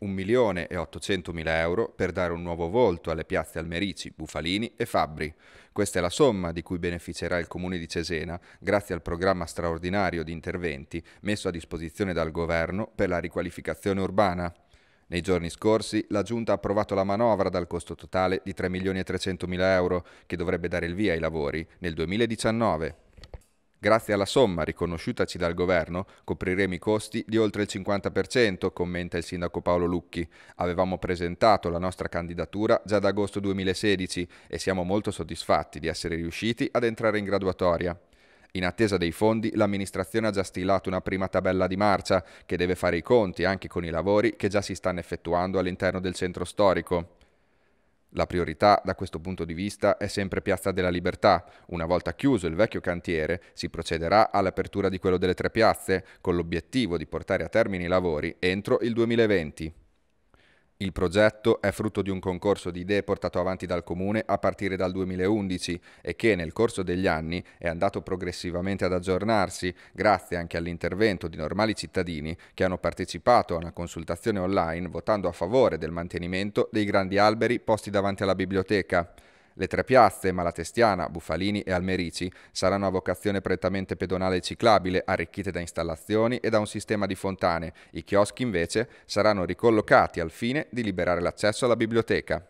1 milione e 800 mila euro per dare un nuovo volto alle piazze Almerici, Bufalini e Fabbri. Questa è la somma di cui beneficerà il Comune di Cesena grazie al programma straordinario di interventi messo a disposizione dal Governo per la riqualificazione urbana. Nei giorni scorsi la Giunta ha approvato la manovra dal costo totale di 3 milioni e 300 mila euro che dovrebbe dare il via ai lavori nel 2019. Grazie alla somma riconosciutaci dal governo, copriremo i costi di oltre il 50%, commenta il sindaco Paolo Lucchi. Avevamo presentato la nostra candidatura già ad agosto 2016 e siamo molto soddisfatti di essere riusciti ad entrare in graduatoria. In attesa dei fondi, l'amministrazione ha già stilato una prima tabella di marcia che deve fare i conti anche con i lavori che già si stanno effettuando all'interno del centro storico. La priorità da questo punto di vista è sempre Piazza della Libertà. Una volta chiuso il vecchio cantiere si procederà all'apertura di quello delle tre piazze con l'obiettivo di portare a termine i lavori entro il 2020. Il progetto è frutto di un concorso di idee portato avanti dal Comune a partire dal 2011 e che nel corso degli anni è andato progressivamente ad aggiornarsi grazie anche all'intervento di normali cittadini che hanno partecipato a una consultazione online votando a favore del mantenimento dei grandi alberi posti davanti alla biblioteca. Le tre piazze, Malatestiana, Bufalini e Almerici, saranno a vocazione prettamente pedonale e ciclabile, arricchite da installazioni e da un sistema di fontane. I chioschi invece saranno ricollocati al fine di liberare l'accesso alla biblioteca.